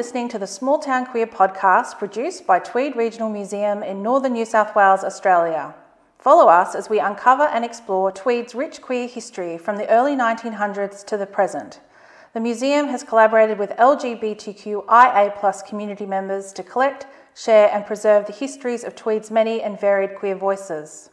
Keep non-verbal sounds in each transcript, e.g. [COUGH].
listening to the Small Town Queer podcast produced by Tweed Regional Museum in northern New South Wales, Australia. Follow us as we uncover and explore Tweed's rich queer history from the early 1900s to the present. The museum has collaborated with LGBTQIA community members to collect, share, and preserve the histories of Tweed's many and varied queer voices.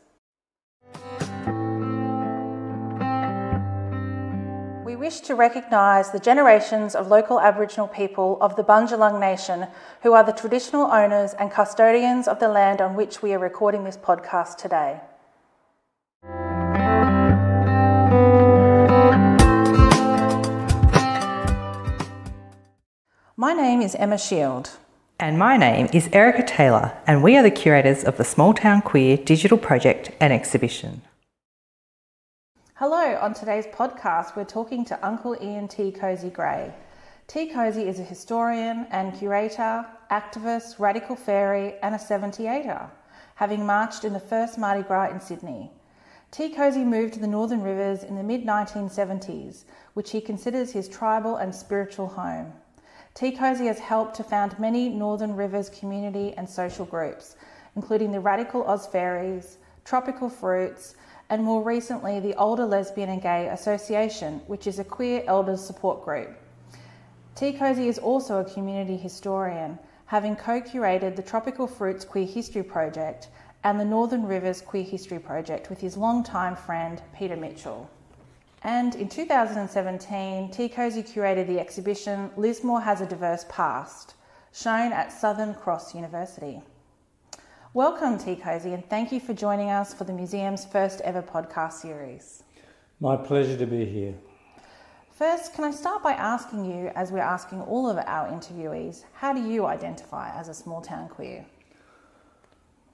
Wish to recognise the generations of local Aboriginal people of the Bundjalung Nation who are the traditional owners and custodians of the land on which we are recording this podcast today. My name is Emma Shield. And my name is Erica Taylor, and we are the curators of the Small Town Queer digital project and exhibition. Hello, on today's podcast, we're talking to Uncle Ian Teacosy Gray. Teacosy is a historian and curator, activist, radical faerie, and a 78er, having marched in the first Mardi Gras in Sydney. Teacosy moved to the Northern Rivers in the mid 1970s, which he considers his tribal and spiritual home. Teacosy has helped to found many Northern Rivers community and social groups, including the Radical Oz Faeries, Tropical Fruits, and more recently the Older Lesbian and Gay Association, which is a queer elders support group. Teacosy is also a community historian, having co curated the Tropical Fruits Queer History Project and the Northern Rivers Queer History Project with his longtime friend Peter Mitchell. And in 2017, Teacosy curated the exhibition Lismore Has a Diverse Past, shown at Southern Cross University. Welcome, Teacosy, and thank you for joining us for the museum's first ever podcast series. My pleasure to be here. First, can I start by asking you, as we're asking all of our interviewees, how do you identify as a small town queer?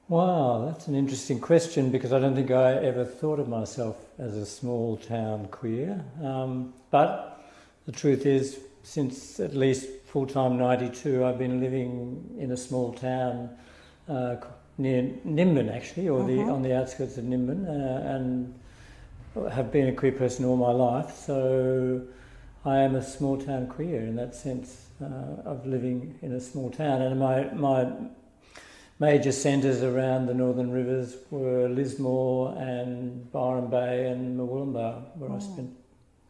Wow, that's an interesting question because I don't think I ever thought of myself as a small town queer. Um, but the truth is, since at least full time 92, I've been living in a small town uh, near Nimbin actually, or the mm-hmm. on the outskirts of Nimbin, uh, and have been a queer person all my life. So I am a small town queer in that sense uh, of living in a small town. And my my major centres around the Northern Rivers were Lismore and Byron Bay and Murwillumbah, where mm. I spent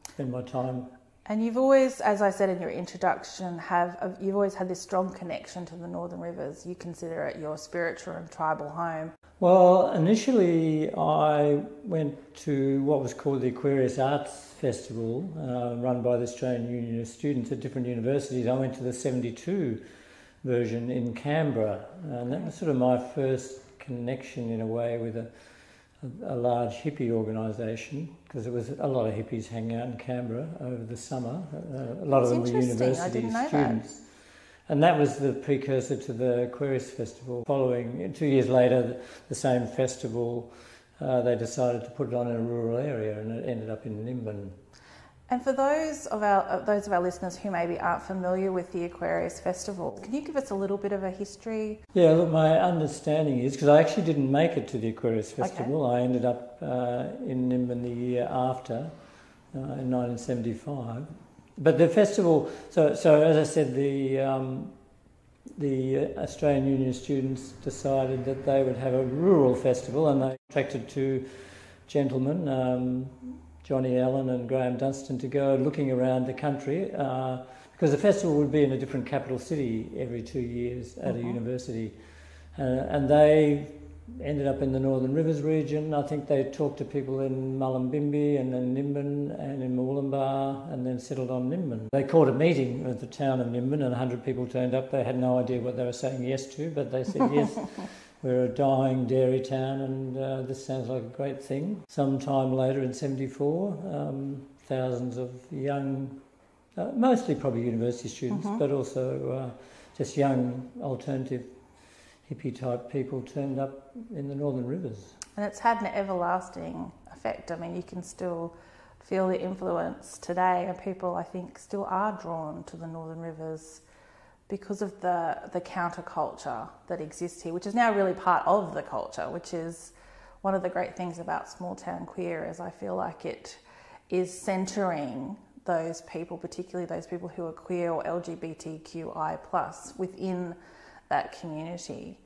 spend my time. And you've always, as I said in your introduction, have you've always had this strong connection to the Northern Rivers. You consider it your spiritual and tribal home. Well, initially I went to what was called the Aquarius Arts Festival, uh, run by the Australian Union of Students at different universities. I went to the 72 version in Canberra, and that was sort of my first connection in a way with a a, large hippie organisation because there was a lot of hippies hanging out in Canberra over the summer. Uh, a lot That's of them were university students. That. And that was the precursor to the Aquarius Festival. Following, two years later, the same festival, uh, they decided to put it on in a rural area and it ended up in Nimbin. And for those of our uh, those of our listeners who maybe aren't familiar with the Aquarius Festival, can you give us a little bit of a history? Yeah, look, my understanding is because I actually didn't make it to the Aquarius Festival. Okay. I ended up uh, in Nimbin the year after, uh, in 1975. But the festival, so so as I said, the um, the Australian Union students decided that they would have a rural festival, and they attracted two gentlemen. Um, Johnny Allen and Graeme Dunstan to go looking around the country uh, because the festival would be in a different capital city every two years at a university. Uh, and they ended up in the Northern Rivers region. I think they talked to people in Mullumbimby and then Nimbin and in Murwillumbah and then settled on Nimbin. They called a meeting at the town of Nimbin and 100 people turned up. They had no idea what they were saying yes to, but they said yes. [LAUGHS] We're a dying dairy town, and uh, this sounds like a great thing. Some time later in 74, um, thousands of young, uh, mostly probably university students, mm-hmm. but also uh, just young alternative hippie type people turned up in the Northern Rivers. And it's had an everlasting effect. I mean, you can still feel the influence today, and people, I think, still are drawn to the Northern Rivers because of the, the counterculture that exists here, which is now really part of the culture, which is one of the great things about small town queer is I feel like it is centering those people, particularly those people who are queer or LGBTQI plus within that community.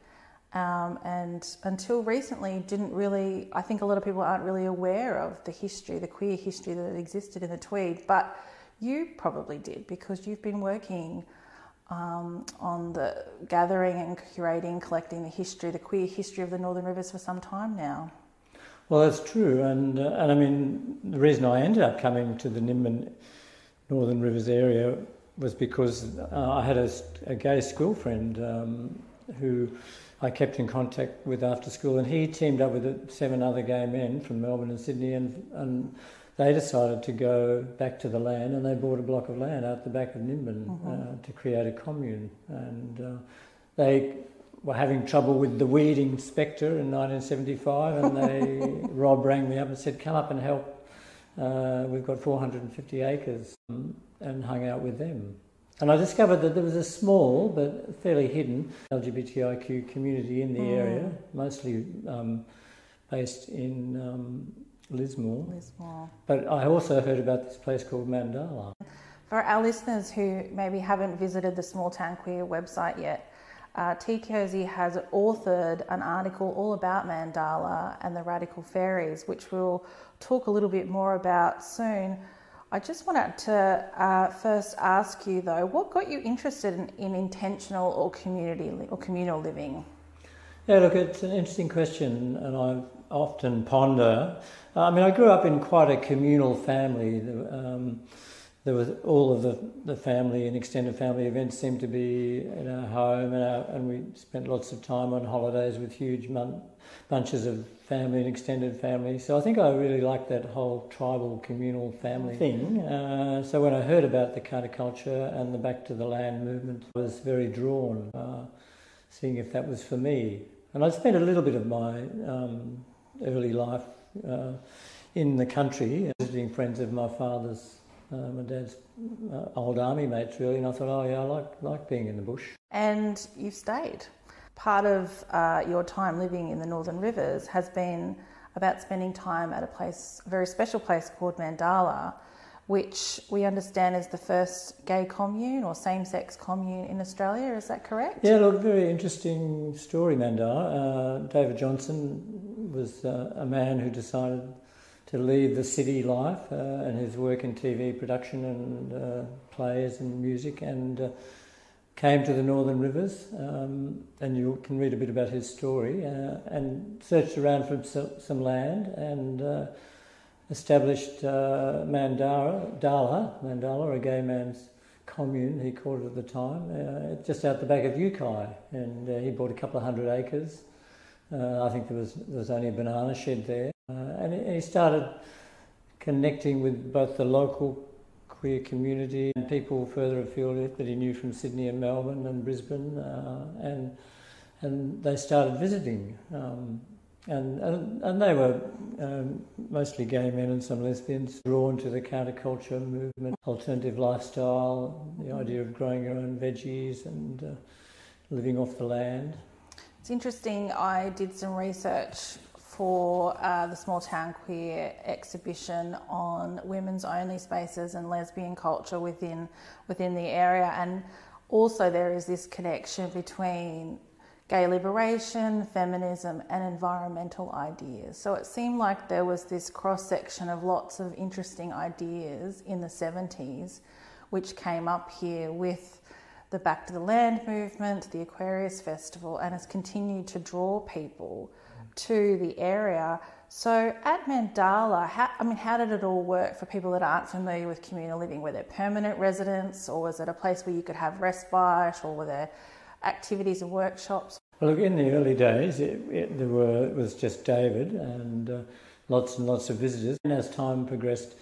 Um, and until recently, didn't really. I think a lot of people aren't really aware of the history, the queer history that existed in the Tweed. But you probably did because you've been working um, on the gathering and curating, collecting the history, the queer history of the Northern Rivers for some time now. Well, that's true, and uh, and I mean the reason I ended up coming to the Nimbin Northern Rivers area was because uh, I had a, a, gay school friend um, who I kept in contact with after school, and he teamed up with seven other gay men from Melbourne and Sydney, and, and they decided to go back to the land, and they bought a block of land out the back of Nimbin mm-hmm. uh, to create a commune, and uh, they were having trouble with the weed inspector in 1975, and they [LAUGHS] Rob rang me up and said, "Come up and help. Uh, we've got 450 acres," um, and hung out with them. And I discovered that there was a small but fairly hidden LGBTIQ community in the mm. area, mostly um, based in um, Lismore. Lismore. But I also heard about this place called Mandala. For our listeners who maybe haven't visited the Small Town Queer website yet, uh, Teacosy has authored an article all about Mandala and the radical faeries, which we'll talk a little bit more about soon. I just wanted to uh, first ask you though, what got you interested in, in, intentional or community or communal living? Yeah, look, it's an interesting question, and I often ponder. I mean, I grew up in quite a communal family. Um, there was all of the, the family and extended family events seemed to be in our home, and, our, and we spent lots of time on holidays with huge mon- bunches of family and extended family. So I think I really liked that whole tribal communal family thing. Uh, so when I heard about the counterculture and the back to the land movement, I was very drawn, uh, seeing if that was for me. And I spent a little bit of my um, early life uh, in the country, visiting friends of my father's uh, my dad's uh, old army mates really, and I thought, oh yeah, I like like being in the bush. And you've stayed. Part of uh, your time living in the Northern Rivers has been about spending time at a place, a very special place called Mandala, which we understand is the first gay commune or same-sex commune in Australia. Is that correct? Yeah, look, very interesting story, Mandala. Uh, David Johnston was uh, a man who decided to leave the city life uh, and his work in TV production and uh, plays and music and uh, came to the Northern Rivers. Um, and you can read a bit about his story uh, and searched around for some land and uh, established uh, Mandara, Dala, Mandala, a gay man's commune, he called it at the time, just out the back of Uki. And he bought a couple of hundred acres. I think there was, there was only a banana shed there. Uh, and he started connecting with both the local queer community and people further afield that he knew from Sydney and Melbourne and Brisbane, uh, and and they started visiting, um, and, and and they were um, mostly gay men and some lesbians drawn to the counterculture movement, alternative lifestyle, the idea of growing your own veggies and uh, living off the land. It's interesting. I did some research for uh, the Small Town Queer exhibition on women's only spaces and lesbian culture within within the area, and also there is this connection between gay liberation, feminism, and environmental ideas. So it seemed like there was this cross section of lots of interesting ideas in the 70s, which came up here with the Back to the Land movement, the Aquarius Festival, and has continued to draw people to the area. So at Mandala, how, I mean, how did it all work for people that aren't familiar with communal living? Were there permanent residents, or was it a place where you could have respite, or were there activities and workshops? Well, look, in the early days, it, it, there were it was just David and uh, lots and lots of visitors. And as time progressed,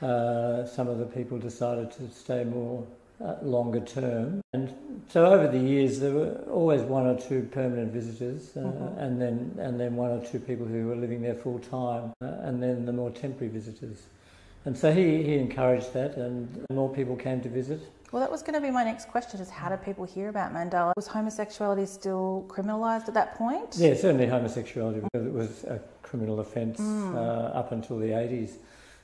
uh, some of the people decided to stay more uh, longer term. And so over the years, there were always one or two permanent visitors, uh, mm-hmm. and then and then one or two people who were living there full time, uh, and then the more temporary visitors. And so he, he encouraged that, and more people came to visit. Well, that was going to be my next question: is how did people hear about Mandala? Was homosexuality still criminalised at that point? Yeah, certainly homosexuality because was a criminal offence mm. uh, up until the eighties.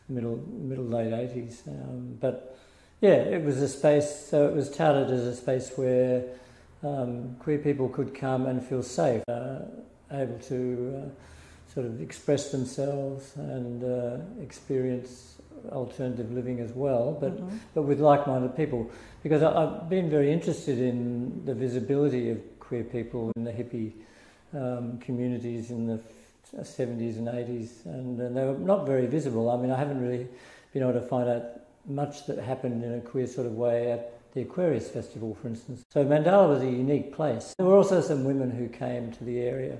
middle middle late eighties. Um, but yeah, it was a space. So it was touted as a space where um, queer people could come and feel safe, uh, able to uh, sort of express themselves and uh, experience alternative living as well, but mm-hmm. but with like-minded people. Because I, have been very interested in the visibility of queer people in the hippie um, communities in the 70s and 80s, and, and, they were not very visible. I mean, I haven't really been able to find out much that happened in a queer sort of way at the Aquarius Festival, for instance. So Mandala was a unique place. There were also some women who came to the area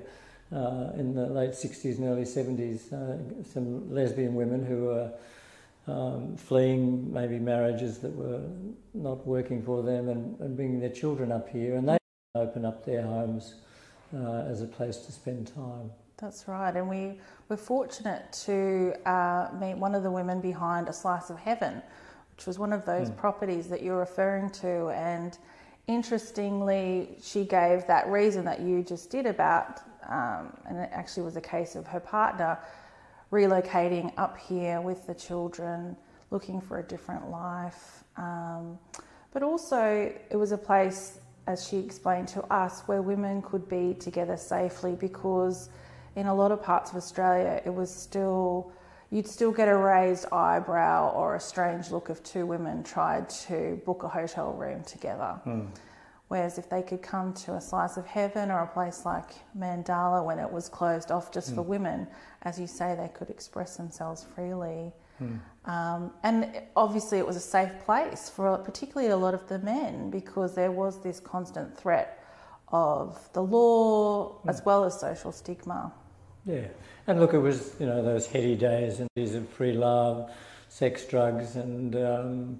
uh, in the late 60s and early 70s, uh, some lesbian women who were um, fleeing maybe marriages that were not working for them and, and bringing their children up here, and they open up their homes uh, as a place to spend time. That's right, and we were fortunate to uh, meet one of the women behind A Slice of Heaven, which was one of those mm. properties that you're referring to. And interestingly, she gave that reason that you just did about, um, and it actually was a case of her partner relocating up here with the children, looking for a different life. Um, but also, it was a place, as she explained to us, where women could be together safely because in a lot of parts of Australia, it was still, you'd still get a raised eyebrow or a strange look if two women tried to book a hotel room together. Mm. Whereas if they could come to a slice of heaven or a place like Mandala when it was closed off just mm. for hmm. women, as you say, they could express themselves freely. Mm. Um, and obviously, it was a safe place for particularly a lot of the men because there was this constant threat of the law mm. as well as social stigma. Yeah, and look, it was you know those heady days and days of free love, sex, drugs, and um,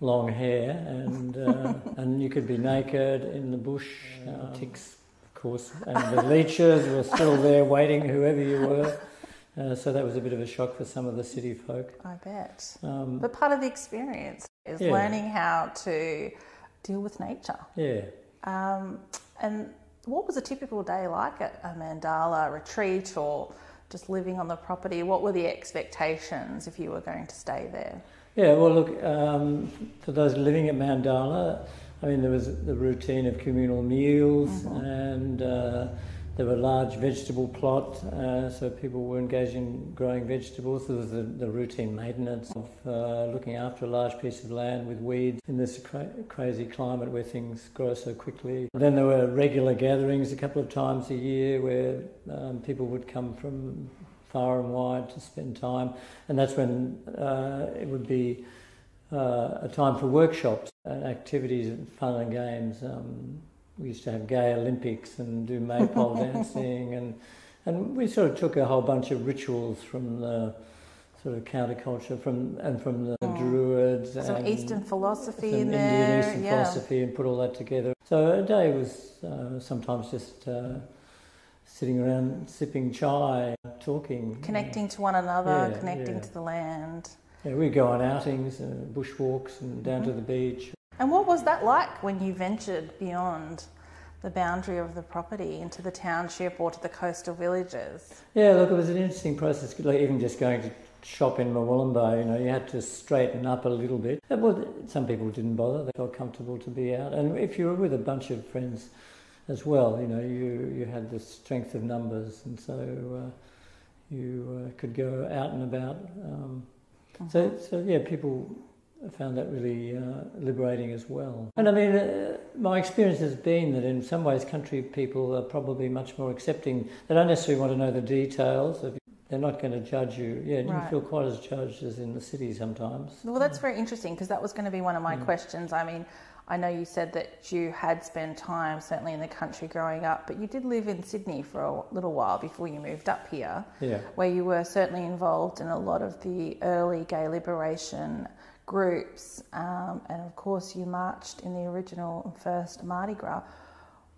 long hair, and uh, [LAUGHS] and you could be naked in the bush. Um, ticks, of course, [LAUGHS] and the leeches were still there waiting, whoever you were. Uh, so that was a bit of a shock for some of the city folk. I bet. Um, but part of the experience is yeah. learning how to deal with nature. Yeah. Um, and what was a typical day like at a mandala retreat or just living on the property? What were the expectations if you were going to stay there? Yeah, well, look, um, for those living at Mandala, I mean, there was the routine of communal meals mm-hmm. and uh, there were large vegetable plots, uh, so people were engaged in growing vegetables. There was the, the routine maintenance of uh, looking after a large piece of land with weeds in this cra- crazy climate where things grow so quickly. Then there were regular gatherings a couple of times a year where um, people would come from far and wide to spend time, and that's when uh, it would be uh, a time for workshops and activities and fun and games. Um, we used to have gay Olympics and do maypole [LAUGHS] dancing, and and we sort of took a whole bunch of rituals from the sort of counterculture from and from the mm. Druids some and Eastern philosophy in Indian there, Eastern yeah. philosophy, and put all that together. So a day was uh, sometimes just. Uh, sitting around sipping chai, talking, connecting to one another, yeah, connecting to the land. Yeah, we go on outings, uh, bushwalks, and down mm-hmm. to the beach. And what was that like when you ventured beyond the boundary of the property into the township or to the coastal villages? Yeah, look, it was an interesting process. Like even just going to shop in Murwillumbah, you know, you had to straighten up a little bit. Well, some people didn't bother; they felt comfortable to be out. And if you were with a bunch of friends as well, you know, you you had the strength of numbers, and so uh, you uh, could go out and about. Um, So, mm-hmm. so yeah, people I found that really uh, liberating as well. And I mean, uh, my experience has been that in some ways, country people are probably much more accepting. They don't necessarily want to know the details. Of, they're not going to judge you. Yeah, right. you feel quite as judged as in the city sometimes. Well, that's very interesting because that was going to be one of my mm. questions. I mean, I know you said that you had spent time certainly in the country growing up, but you did live in Sydney for a little while before you moved up here, yeah. where you were certainly involved in a lot of the early gay liberation groups, um, and of course, you marched in the original first Mardi Gras.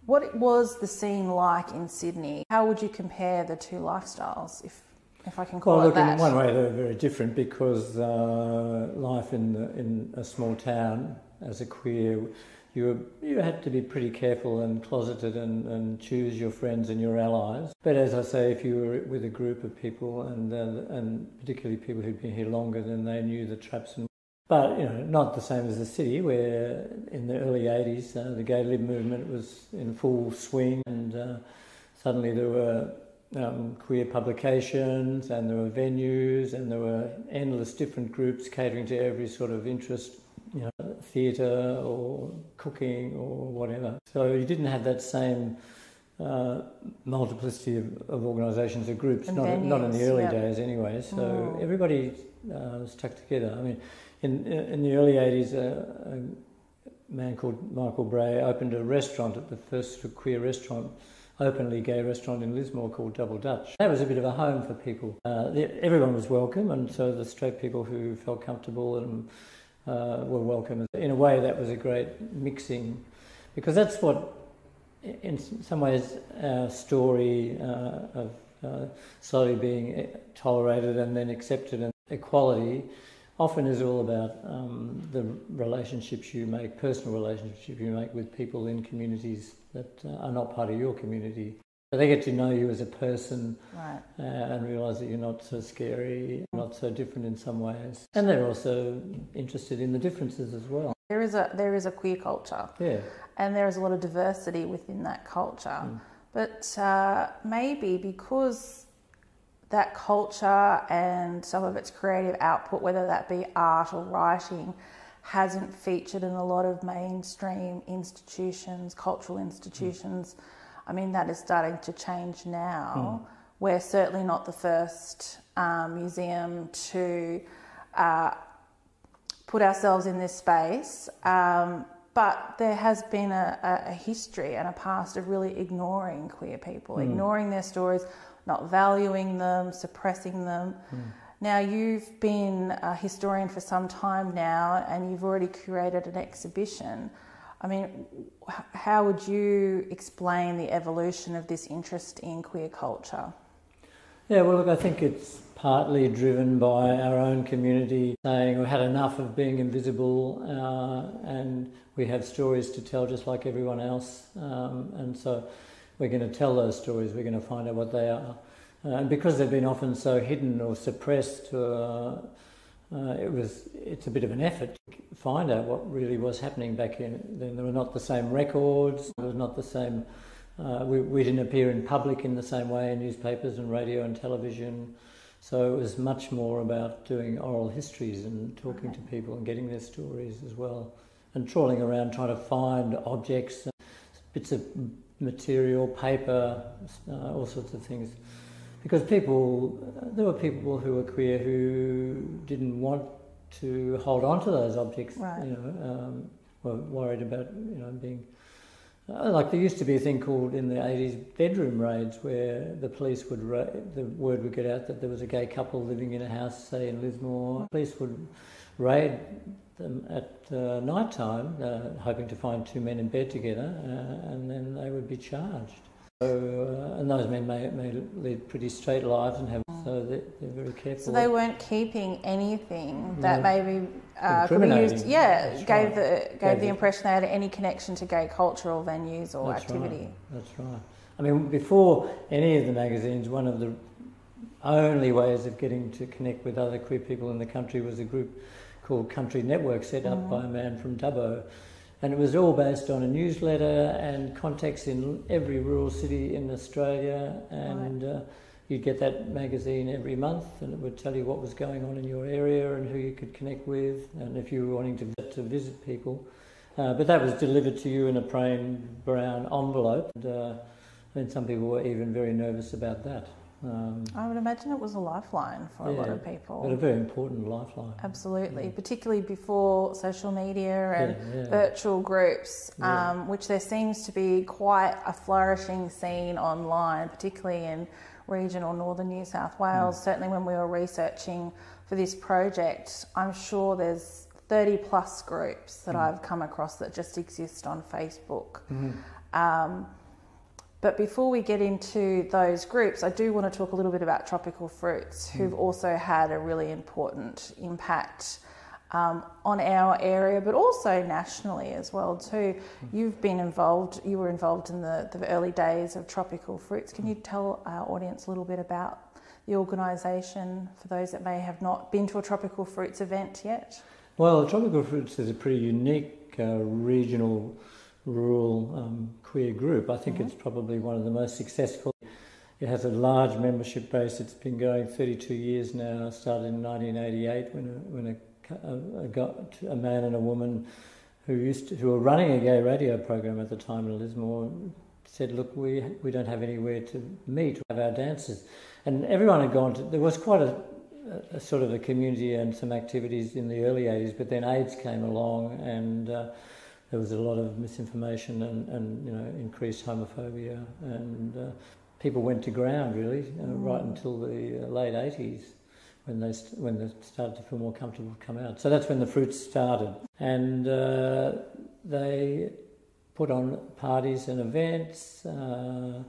What it was the scene like in Sydney? How would you compare the two lifestyles, if if I can call well, it look, that? in one way they're very different because uh, life in the, in a small town as a queer you you had to be pretty careful and closeted and, and choose your friends and your allies. But as I say, if you were with a group of people and uh, and particularly people who'd been here longer, then they knew the traps and. But you know, not the same as the city, where in the early '80s uh, the gay lib movement was in full swing, and uh, suddenly there were um, queer publications, and there were venues, and there were endless different groups catering to every sort of interest you know, theatre or cooking or whatever. So you didn't have that same uh, multiplicity of, of organisations or groups, not, venues, not in the early yep. days anyway. So mm. everybody uh, stuck together. I mean, in, in the early 80s, uh, a man called Michael Bray opened a restaurant at the first queer restaurant openly gay restaurant in Lismore called Double Dutch. That was a bit of a home for people. Uh, everyone was welcome, and so the straight people who felt comfortable and uh, were welcome. In a way, that was a great mixing, because that's what, in some ways, our story uh, of uh, slowly being eh, tolerated and then accepted and equality often is all about um, the relationships you make, personal relationships you make with people in communities that uh, are not part of your community. They get to know you as a person right. uh, and realise that you're not so scary, not so different in some ways. And they're also interested in the differences as well. There is a there is a queer culture, yeah, and there is a lot of diversity within that culture. Mm. But uh, maybe because that culture and some of its creative output, whether that be art or writing, hasn't featured in a lot of mainstream institutions, cultural institutions. Mm I mean, that is starting to change now. Mm. We're certainly not the first um, museum to uh, put ourselves in this space, um, but there has been a, a, history and a past of really ignoring queer people, mm. ignoring their stories, not valuing them, suppressing them. Mm. Now, you've been a historian for some time now, and you've already curated an exhibition. I mean, how would you explain the evolution of this interest in queer culture? Yeah, well, look, I think it's partly driven by our own community saying we've had enough of being invisible uh, and we have stories to tell just like everyone else. Um, and so we're going to tell those stories, we're going to find out what they are. Uh, and because they've been often so hidden or suppressed, uh, uh, it was it's a bit of an effort to find out what really was happening back in then there were not the same records there was not the same uh, we, we didn't appear in public in the same way in newspapers and radio and television so it was much more about doing oral histories and talking to people and getting their stories as well and trawling around trying to find objects bits of material paper uh, all sorts of things because people, there were people who were queer who didn't want to hold on to those objects. Right. You know, um, were worried about you know being like there used to be a thing called in the 80s bedroom raids where the police would ra- the word would get out that there was a gay couple living in a house say in Lismore. Police would raid them at uh, night time uh, hoping to find two men in bed together uh, and then they would be charged. So, uh, and those men may, may lead pretty straight lives and have, so they're, they're very careful. So they weren't keeping anything that maybe uh, could be used. Yeah, That's gave right. the gave, gave the, impression they had any connection to gay cultural venues or That's activity. Right. That's right. I mean, before any of the magazines, one of the only ways of getting to connect with other queer people in the country was a group called Country Network, set up mm. by a man from Dubbo and it was all based on a newsletter and contacts in every rural city in Australia. And right. uh, you'd get that magazine every month, and it would tell you what was going on in your area and who you could connect with, and if you were wanting to, to visit people. Uh, but that was delivered to you in a plain brown envelope, and, uh, and some people were even very nervous about that. Um, I would imagine it was a lifeline for yeah, a lot of people. But a very important lifeline. Absolutely, yeah. particularly before social media and yeah, virtual groups, um, which there seems to be quite a flourishing scene online, particularly in regional northern New South Wales. Mm. Certainly, when we were researching for this project, I'm sure there's 30 plus groups that mm. I've come across that just exist on Facebook. Mm. Um, but before we get into those groups, I do want to talk a little bit about tropical fruits, who've mm. also had a really important impact um, on our area, but also nationally as well too. You've been involved. You were involved in the, the early days of Tropical Fruits. Can you tell our audience a little bit about the organisation for those that may have not been to a Tropical Fruits event yet? Well, Tropical Fruits is a pretty unique uh, regional rural um, queer group. I think mm-hmm. it's probably one of the most successful. It has a large membership base. It's been going 32 years now. Started in 1988 when a, when a a, a, a, man and a woman who used to, who were running a gay radio program at the time in Lismore said, "Look, we we don't have anywhere to meet, to have our dances," and everyone had gone to. There was quite a, a sort of a community and some activities in the early '80s, but then AIDS came along and. Uh, there was a lot of misinformation and, and you know increased homophobia and uh, people went to ground really uh, right mm. until the uh, late 80s when they when they started to feel more comfortable to come out. So that's when the fruits started, and uh, they put on parties and events. Uh,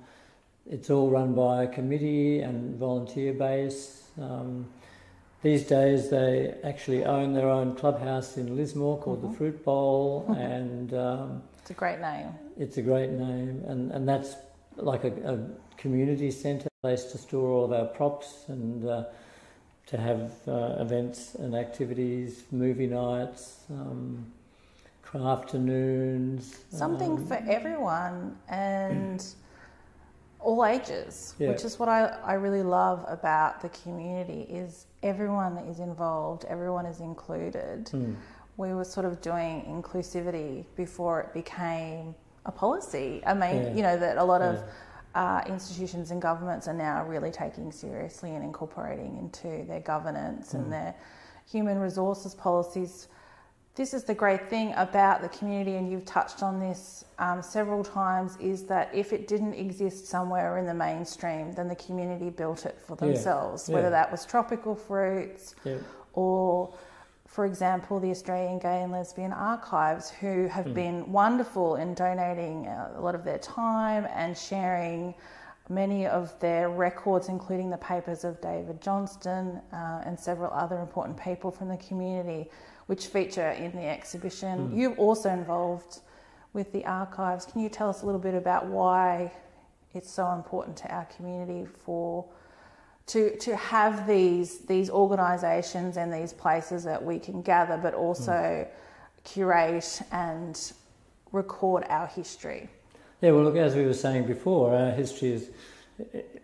it's all run by a committee and volunteer base. Um, these days, they actually own their own clubhouse in Lismore called mm-hmm. the Fruit Bowl, [LAUGHS] and um, it's a great name. It's a great name, and, and that's like a, a community centre, place to store all of our props and. Uh, to have uh, events and activities, movie nights, um, afternoons. Something um, for everyone and [CLEARS THROAT] all ages, yeah. which is what I, I really love about the community is everyone is involved, everyone is included. Mm. We were sort of doing inclusivity before it became a policy. I mean, yeah. you know, that a lot of uh, institutions and governments are now really taking seriously and incorporating into their governance mm. and their human resources policies. This is the great thing about the community, and you've touched on this um, several times, is that if it didn't exist somewhere in the mainstream, then the community built it for themselves, yeah. Yeah. whether that was tropical fruits yeah. or for example, the Australian Gay and Lesbian Archives, who have mm. been wonderful in donating a lot of their time and sharing many of their records, including the papers of David Johnston uh, and several other important people from the community, which feature in the exhibition. Mm. You're also involved with the archives. Can you tell us a little bit about why it's so important to our community for? To, to have these, these organisations and these places that we can gather, but also mm. curate and record our history. Yeah, well, look, as we were saying before, our history has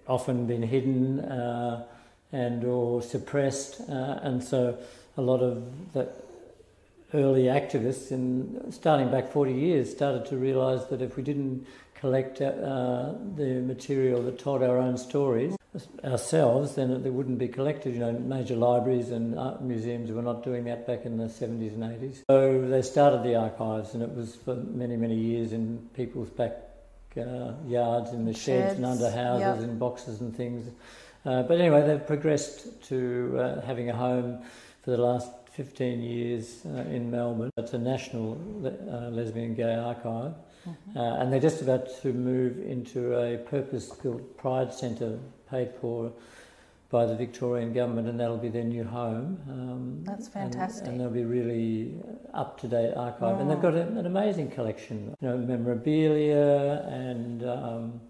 often been hidden uh, and or suppressed, uh, and so a lot of the early activists, in starting back 40 years, started to realise that if we didn't collect uh, the material that told our own stories, ourselves, then it wouldn't be collected. You know, major libraries and art museums were not doing that back in the 70s and 80s. So they started the archives, and it was for many, many years in people's back uh, yards, in the sheds, sheds and under houses, yep. in boxes and things. Uh, but anyway, they've progressed to uh, having a home for the last 15 years uh, in Melbourne. It's a national uh, lesbian gay archive. Mm-hmm. Uh, and they're just about to move into a purpose built pride centre paid for by the Victorian government, and that'll be their new home. Um, That's fantastic. And, and, they'll be really up to date archive, oh. and they've got a, an amazing collection, you know, memorabilia and um,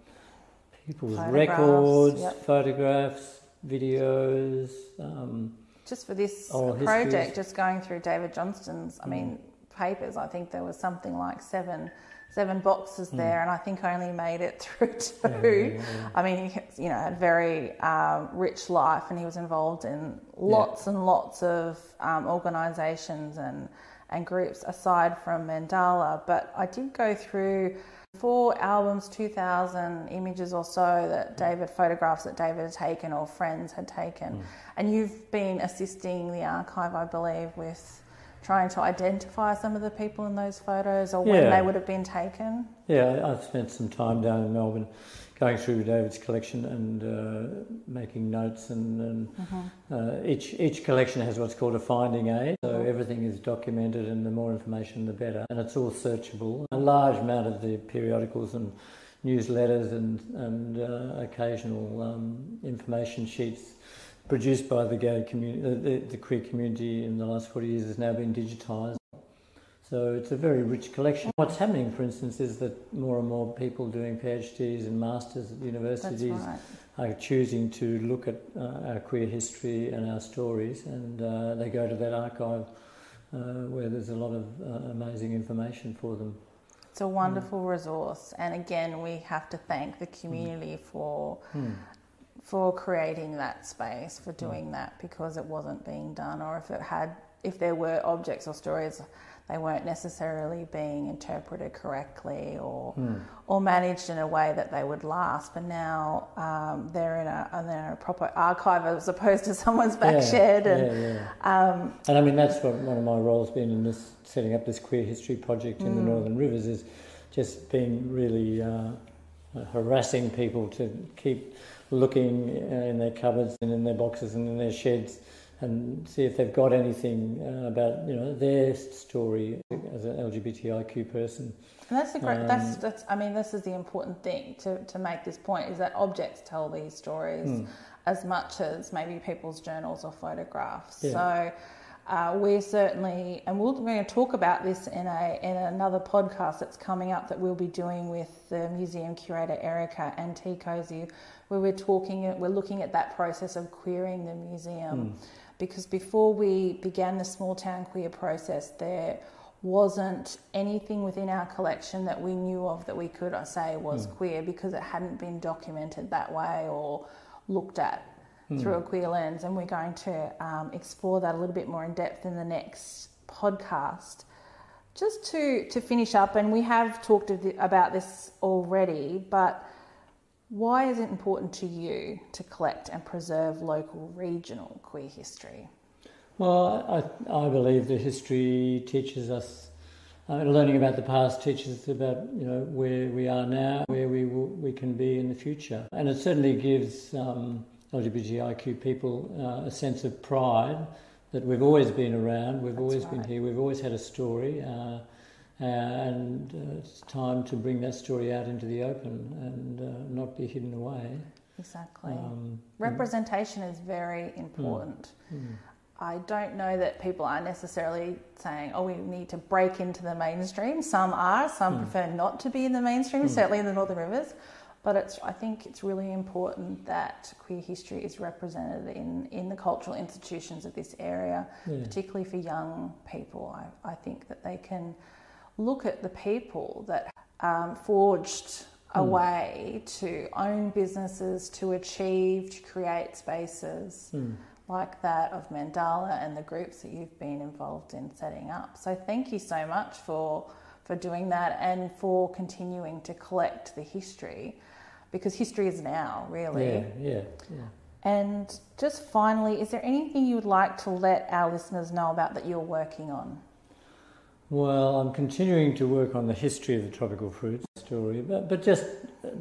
people's photographs, records, yep. photographs, videos. Um, just for this project, histories. just going through David Johnston's, I mean, mm. papers, I think there was something like seven seven boxes mm. there, and I think I only made it [LAUGHS] through two. Yeah, yeah. I mean, he you know had very um, rich life, and he was involved in lots and lots of um, organisations and and groups aside from Mandala. But I did go through four albums, 2,000 images or so that mm. David, photographs that David had taken or friends had taken. Mm. And you've been assisting the archive, I believe, with trying to identify some of the people in those photos or when they would have been taken? Yeah, I've spent some time down in Melbourne going through David's collection and uh, making notes and, and mm-hmm. uh, each each collection has what's called a finding aid so mm-hmm. everything is documented and the more information the better and it's all searchable a large amount of the periodicals and newsletters and, and uh, occasional um, information sheets produced by the gay community, the, the, queer community in the last 40 years has now been digitised. So it's a very rich collection. What's happening, for instance, is that more and more people doing PhDs and masters at universities right. are choosing to look at uh, our queer history and our stories, and uh, they go to that archive uh, where there's a lot of uh, amazing information for them. It's a wonderful mm. resource, and again, we have to thank the community mm. for mm for creating that space, for doing that because it wasn't being done, or if it had, if there were objects or stories, they weren't necessarily being interpreted correctly or mm. or managed in a way that they would last. But now um, they're in a they're in a proper archive as opposed to [LAUGHS] someone's back yeah, shed. And, yeah, yeah. Um, and I mean that's what one of my roles been in this setting up this queer history project in mm. the. Northern Rivers is just being really uh, harassing people to keep looking in their cupboards and in their boxes and in their sheds and see if they've got anything uh, about you know their story as an LGBTIQ person. And that's the great. Um, that's that's. I mean, this is the important thing to to make this point is that objects tell these stories mm. as much as maybe people's journals or photographs. Yeah. So. Uh, we're certainly, and we are going to talk about this in a in another podcast that's coming up that we'll be doing with the museum curator Erica and Teacosy, where we're talking, we're looking at that process of queering the museum, mm. because before we began the small town queer process, there wasn't anything within our collection that we knew of that we could say was mm. queer because it hadn't been documented that way or looked at mm. through a queer lens, and we're going to um, explore that a little bit more in depth in the next podcast. Just to, to finish up, and we have talked about this already, but why is it important to you to collect and preserve local regional queer history? Well, I, I believe that history teaches us, uh, learning about the past teaches us about you know where we are now, where we will, we can be in the future, and it certainly gives um, LGBTIQ people uh, a sense of pride that we've always been around, we've That's always right. been here, we've always had a story, uh, and uh, it's time to bring that story out into the open and uh, not be hidden away. Exactly. Um, Representation mm. is very important. Mm. Mm. I don't know that people are necessarily saying, oh, we need to break into the mainstream. Some are, some mm. prefer not to be in the mainstream, mm. certainly in the Northern Rivers. But it's, I think it's really important that queer history is represented in, in the cultural institutions of this area, yeah. particularly for young people. I, I think that they can look at the people that um, forged a mm. way to own businesses, to achieve, to create spaces mm. like that of Mandala and the groups that you've been involved in setting up. So thank you so much for for doing that and for continuing to collect the history because history is now, really. Yeah, yeah, yeah. And just finally, is there anything you would like to let our listeners know about that you're working on? Well, I'm continuing to work on the history of the tropical fruit story, but, but just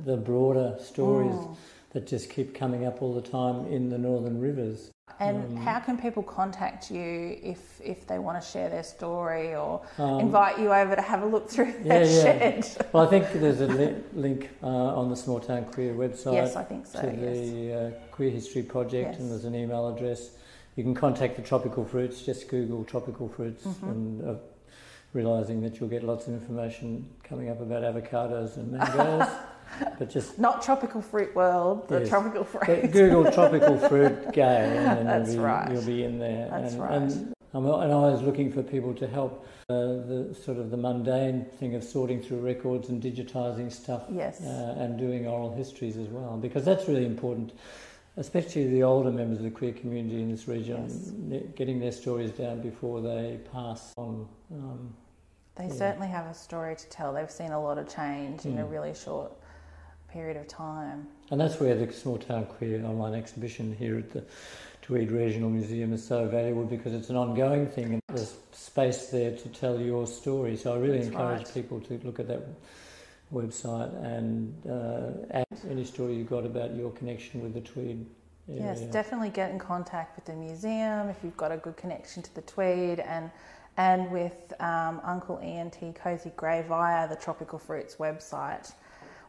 the broader stories mm. that just keep coming up all the time in the northern rivers. And um, how can people contact you if if they want to share their story or um, invite you over to have a look through their yeah. shed? well, I think there's a li- link uh, on the Small Town Queer website. Yes, I think so. To yes. the uh, Queer History Project, yes. and there's an email address. You can contact the Tropical Fruits. Just Google Tropical Fruits, mm-hmm. and uh, realizing that you'll get lots of information coming up about avocados and mangoes. [LAUGHS] but just not tropical fruit world, the yes, tropical fruit. Google [LAUGHS] tropical fruit gay, and then That's you'll, be, right. you'll be in there. That's and, right. And, I'm, and I was looking for people to help uh, the sort of the mundane thing of sorting through records and digitising stuff, yes. uh, and doing oral histories as well, because that's really important especially the older members of the queer community in this region, yes. getting their stories down before they pass on. Um, they yeah. certainly have a story to tell. They've seen a lot of change mm. in a hmm. really short period of time. And that's where the Small Town Queer online exhibition here at the Tweed Regional Museum is so valuable because it's an ongoing thing and there's space there to tell your story. So I really that's encourage right. people to look at that website and uh, add any story you've got about your connection with the Tweed Area. Yes, definitely get in contact with the museum if you've got a good connection to the Tweed and and with um, Uncle Ian Teacosy Gray via the Tropical Fruits website.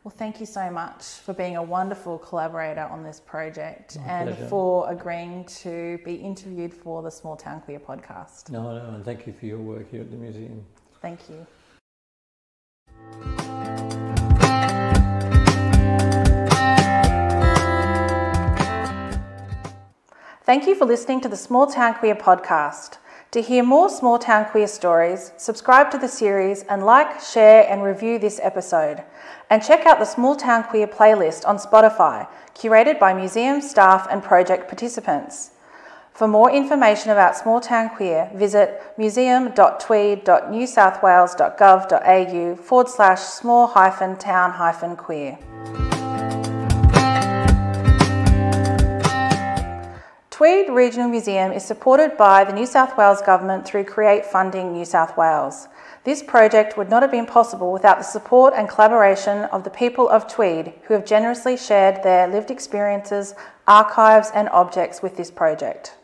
Well, thank you so much for being a wonderful collaborator on this project My and pleasure. for agreeing to be interviewed for the Small Town Queer podcast. No, no, and thank you for your work here at the museum. Thank you. Thank you for listening to the Small Town Queer podcast. To hear more Small Town Queer stories, subscribe to the series and like, share, and review this episode. And check out the Small Town Queer playlist on Spotify, curated by museum staff and project participants. For more information about Small Town Queer, visit museum.tweed.newsouthwales.gov.au forward slash small hyphen town hyphen queer. Tweed Regional Museum is supported by the New South Wales Government through Create Funding New South Wales. This project would not have been possible without the support and collaboration of the people of Tweed, who have generously shared their lived experiences, archives, and objects with this project.